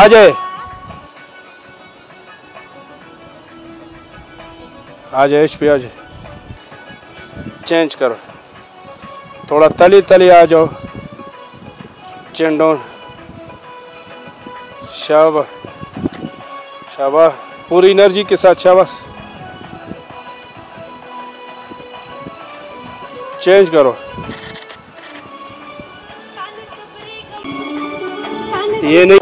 آ جائے۔ آ جائے H P آ جائے۔ چینج کرو۔ تھوڑا تلی تلی آ جاؤ۔ چینڈون ڈون شابا پوری انرجی کے ساتھ شاباش۔ چینج کرو۔ یہ نہیں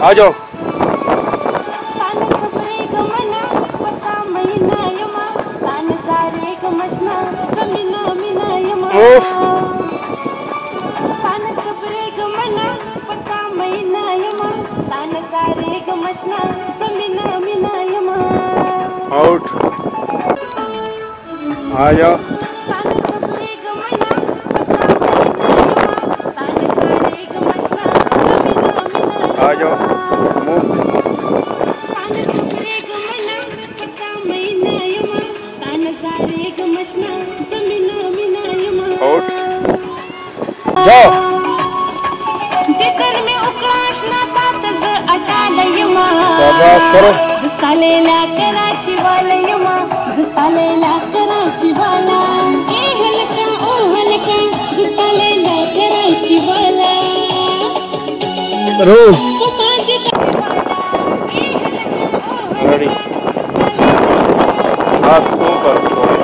آ جاؤ روڑی ہاتھوں پر۔ تھوڑے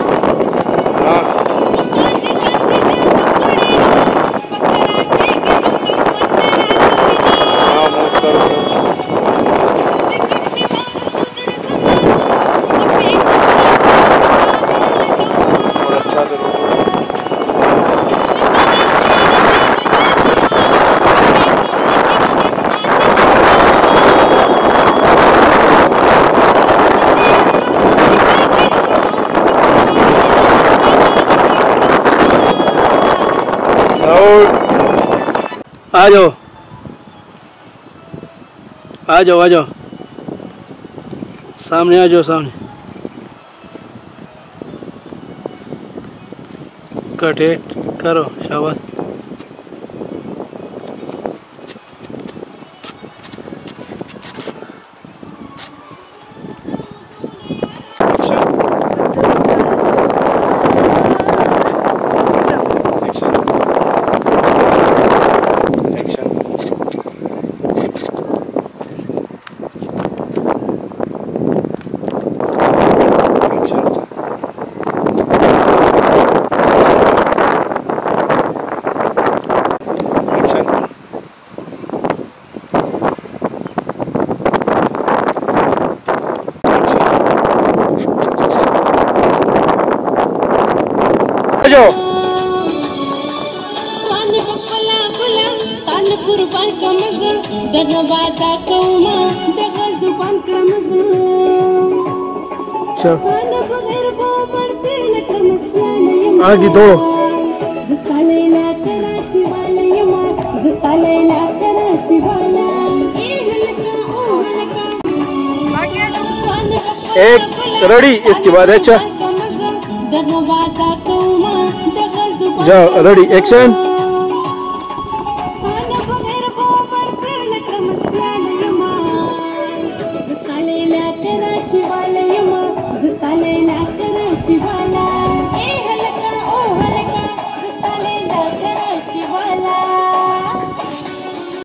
آ جاؤ آ جاؤ آ جاؤ سامنے آ جاؤ سامنے کٹ کرو شاباش دغه وادا کومه دغه زبان کړم زه. چا بغیر دو لا کراچی والا یما لا کراچی والا. ایک رڑی اس کے بعد اچھا جاؤ رڑی ایکشن Hallelujah, Shiva.